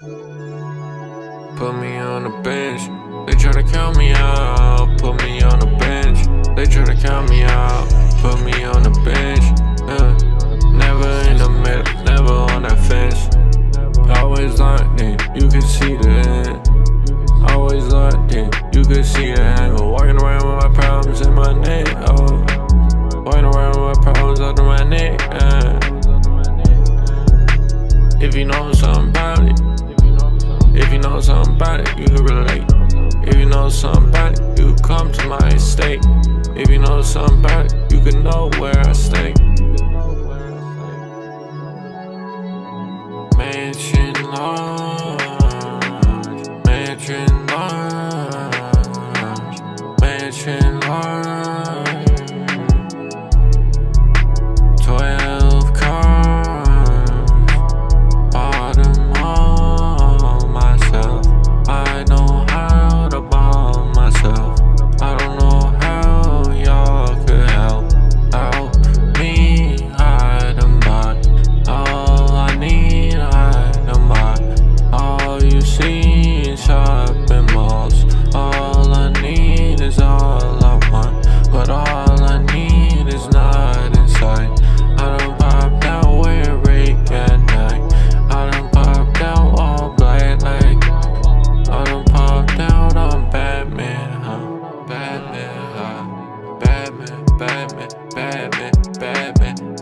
Put me on the bench. They try to count me out. Put me on the bench. They try to count me out. Put me on the bench. Uh, never in the middle, never on that fence. Always locked in, you can see the end. Always locked in, you can see the angle. Walking around with my problems in my neck. Oh, walking around with my problems under my neck. Uh. If you know something about it. If you know something about it, you can relate. If you know something about it, you come to my estate. If you know something about it, you can know where I stay. Mansion large, mansion large, mansion large.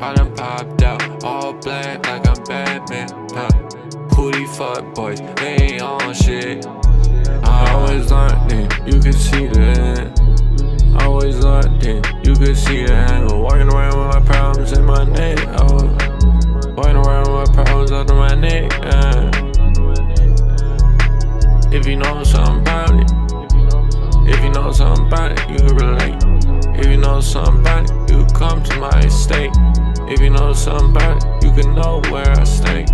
I done popped out all black like I'm Batman, huh? These fuck boys? They ain't on shit. I always locked in, you can see the end. Always locked in, you can see the angle. Walking around with my problems in my neck, oh. Walking around with my problems under my neck, uh. If you know something about it, if you know something about it, you can relate. If you know something about it, you come to my estate. If you know it, you can know where I stay.